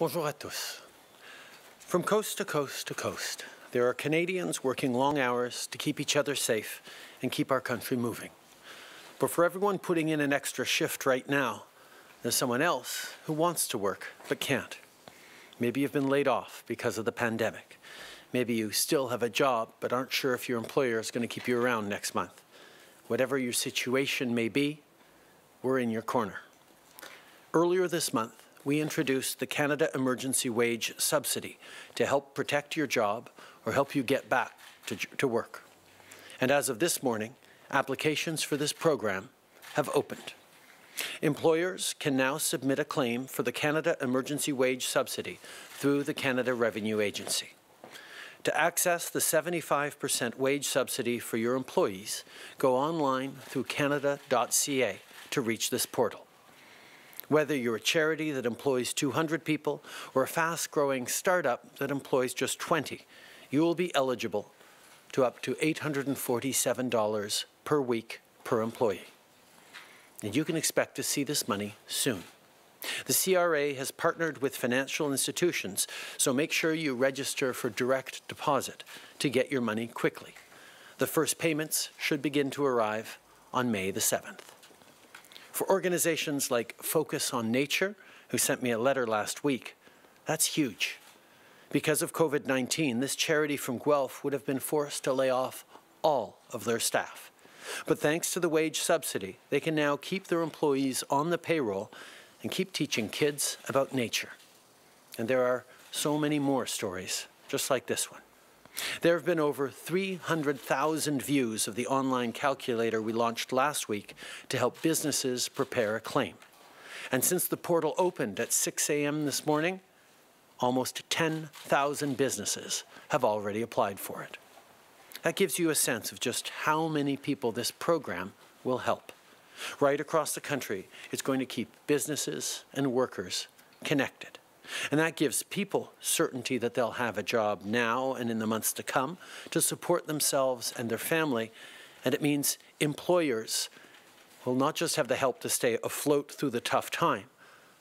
Bonjour à tous. From coast to coast to coast, there are Canadians working long hours to keep each other safe and keep our country moving. But for everyone putting in an extra shift right now, there's someone else who wants to work but can't. Maybe you've been laid off because of the pandemic. Maybe you still have a job but aren't sure if your employer is going to keep you around next month. Whatever your situation may be, we're in your corner. Earlier this month, we introduced the Canada Emergency Wage Subsidy to help protect your job or help you get back to, to work. And as of this morning, applications for this program have opened. Employers can now submit a claim for the Canada Emergency Wage Subsidy through the Canada Revenue Agency. To access the 75% wage subsidy for your employees, go online through canada.ca to reach this portal. Whether you're a charity that employs 200 people or a fast growing startup that employs just 20, you will be eligible to up to $847 per week per employee. And you can expect to see this money soon. The CRA has partnered with financial institutions, so make sure you register for direct deposit to get your money quickly. The first payments should begin to arrive on May the 7th. For organizations like Focus on Nature, who sent me a letter last week, that's huge. Because of COVID 19, this charity from Guelph would have been forced to lay off all of their staff. But thanks to the wage subsidy, they can now keep their employees on the payroll and keep teaching kids about nature. And there are so many more stories just like this one. There have been over 300,000 views of the online calculator we launched last week to help businesses prepare a claim. And since the portal opened at 6 a.m. this morning, almost 10,000 businesses have already applied for it. That gives you a sense of just how many people this program will help. Right across the country, it's going to keep businesses and workers connected. And that gives people certainty that they'll have a job now and in the months to come to support themselves and their family. And it means employers will not just have the help to stay afloat through the tough time,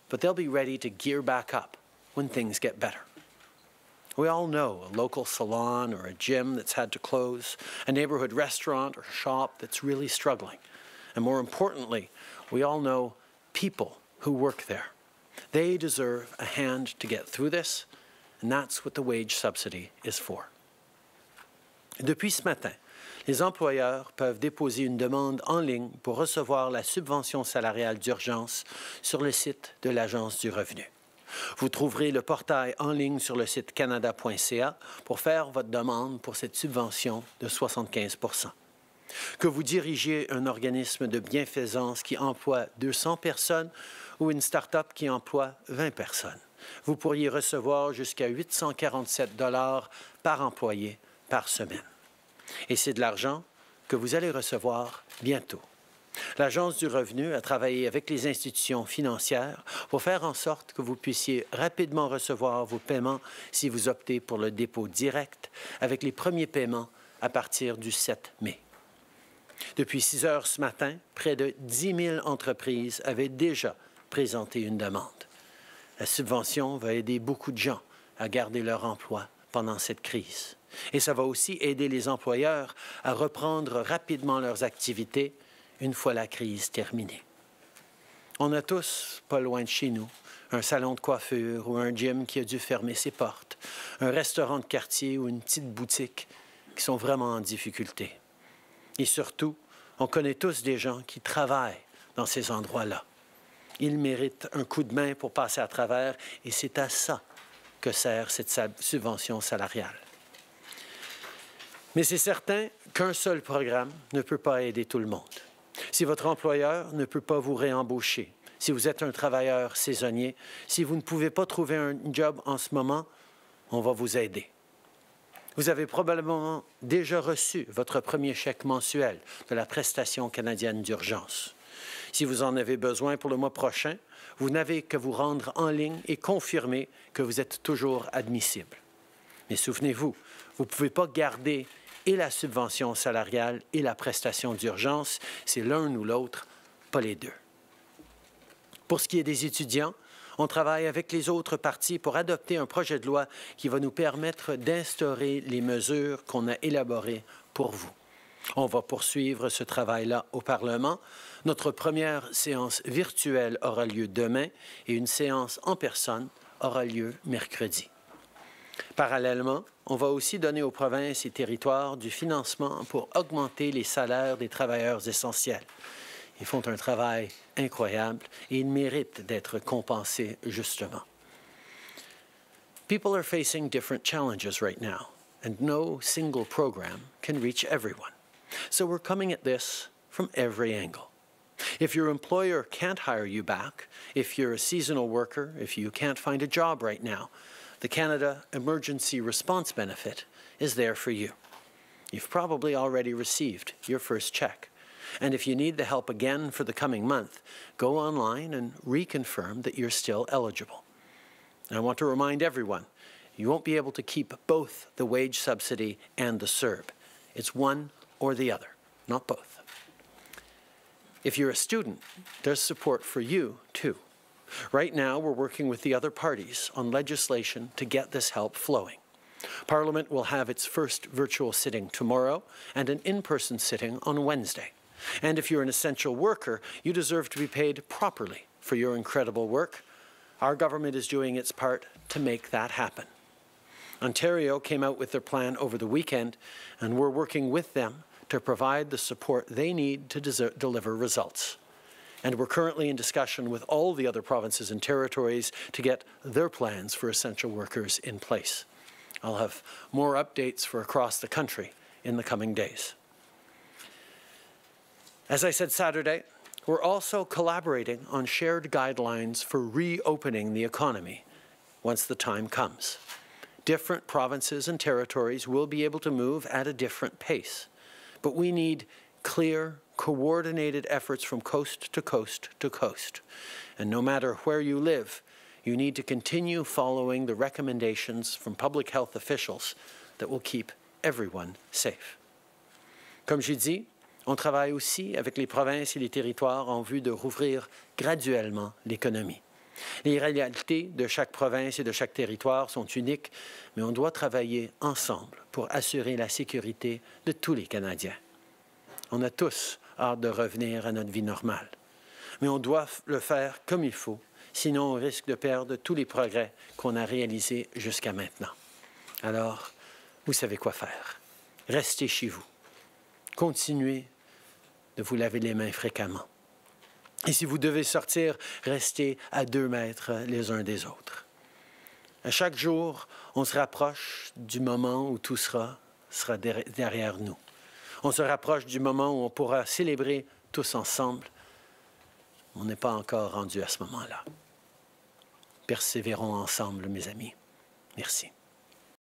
but they'll be ready to gear back up when things get better. We all know a local salon or a gym that's had to close, a neighborhood restaurant or shop that's really struggling. And more importantly, we all know people who work there. They deserve a hand to get through this, and that's what the wage subsidy is for. Depuis ce matin, les employeurs peuvent déposer une demande en ligne pour recevoir la subvention salariale d'urgence sur le site de l'Agence du revenu. Vous trouverez le portail en ligne sur le site canada.ca pour faire votre demande pour cette subvention de 75 Que vous dirigiez un organisme de bienfaisance qui emploie 200 personnes ou une start-up qui emploie 20 personnes. Vous pourriez recevoir jusqu'à 847 dollars par employé par semaine. Et c'est de l'argent que vous allez recevoir bientôt. L'Agence du revenu a travaillé avec les institutions financières pour faire en sorte que vous puissiez rapidement recevoir vos paiements si vous optez pour le dépôt direct, avec les premiers paiements à partir du 7 mai. Depuis 6 heures ce matin, près de 10 000 entreprises avaient déjà présenté une demande. La subvention va aider beaucoup de gens à garder leur emploi pendant cette crise. Et ça va aussi aider les employeurs à reprendre rapidement leurs activités une fois la crise terminée. On a tous, pas loin de chez nous, un salon de coiffure ou un gym qui a dû fermer ses portes, un restaurant de quartier ou une petite boutique qui sont vraiment en difficulté. Et surtout, on connaît tous des gens qui travaillent dans ces endroits-là. Ils méritent un coup de main pour passer à travers et c'est à ça que sert cette subvention salariale. Mais c'est certain qu'un seul programme ne peut pas aider tout le monde. Si votre employeur ne peut pas vous réembaucher, si vous êtes un travailleur saisonnier, si vous ne pouvez pas trouver un job en ce moment, on va vous aider. Vous avez probablement déjà reçu votre premier chèque mensuel de la prestation canadienne d'urgence. Si vous en avez besoin pour le mois prochain, vous n'avez que vous rendre en ligne et confirmer que vous êtes toujours admissible. Mais souvenez-vous, vous ne pouvez pas garder et la subvention salariale et la prestation d'urgence. C'est l'un ou l'autre, pas les deux. Pour ce qui est des étudiants, On travaille avec les autres partis pour adopter un projet de loi qui va nous permettre d'instaurer les mesures qu'on a élaborées pour vous. On va poursuivre ce travail-là au Parlement. Notre première séance virtuelle aura lieu demain et une séance en personne aura lieu mercredi. Parallèlement, on va aussi donner aux provinces et territoires du financement pour augmenter les salaires des travailleurs essentiels. Ils font un travail incroyable et ils méritent d'être compensés justement. People are facing different challenges right now, and no single program can reach everyone. So we're coming at this from every angle. If your employer can't hire you back, if you're a seasonal worker, if you can't find a job right now, the Canada Emergency Response Benefit is there for you. You've probably already received your first check. And if you need the help again for the coming month, go online and reconfirm that you're still eligible. And I want to remind everyone, you won't be able to keep both the wage subsidy and the CERB. It's one or the other, not both. If you're a student, there's support for you too. Right now, we're working with the other parties on legislation to get this help flowing. Parliament will have its first virtual sitting tomorrow and an in-person sitting on Wednesday. And if you're an essential worker, you deserve to be paid properly for your incredible work. Our government is doing its part to make that happen. Ontario came out with their plan over the weekend, and we're working with them to provide the support they need to deliver results. And we're currently in discussion with all the other provinces and territories to get their plans for essential workers in place. I'll have more updates for across the country in the coming days. As I said Saturday, we're also collaborating on shared guidelines for reopening the economy once the time comes. Different provinces and territories will be able to move at a different pace, but we need clear, coordinated efforts from coast to coast to coast. And no matter where you live, you need to continue following the recommendations from public health officials that will keep everyone safe. Comme j'ai dit, On travaille aussi avec les provinces et les territoires en vue de rouvrir graduellement l'économie. Les réalités de chaque province et de chaque territoire sont uniques, mais on doit travailler ensemble pour assurer la sécurité de tous les Canadiens. On a tous hâte de revenir à notre vie normale, mais on doit le faire comme il faut, sinon on risque de perdre tous les progrès qu'on a réalisés jusqu'à maintenant. Alors, vous savez quoi faire. Restez chez vous. Continuez de vous laver les mains fréquemment. Et si vous devez sortir, restez à deux mètres les uns des autres. À chaque jour, on se rapproche du moment où tout sera, sera derrière nous. On se rapproche du moment où on pourra célébrer tous ensemble. On n'est pas encore rendu à ce moment-là. Persévérons ensemble, mes amis. Merci.